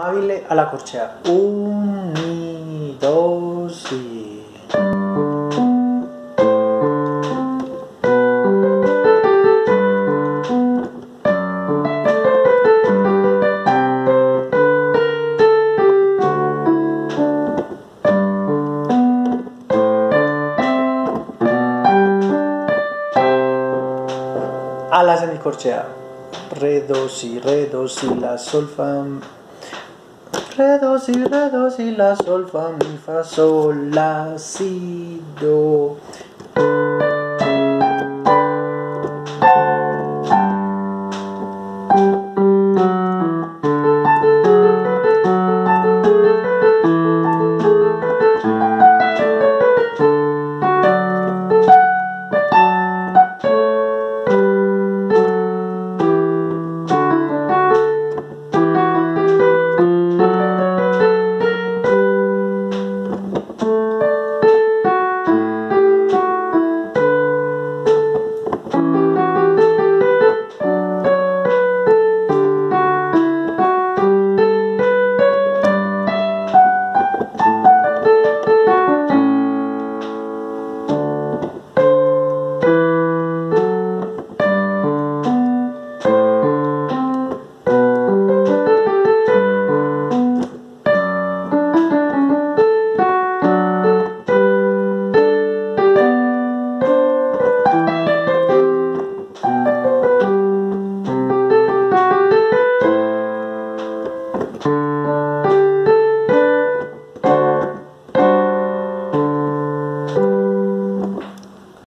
Amabile alla corcea. Un, dos y... a la semicorchea. Re, do, si, re, do, si, la, sol, fa. Re, do, si, re, do, si, la, sol, fa, mi, fa, sol, la, si, do.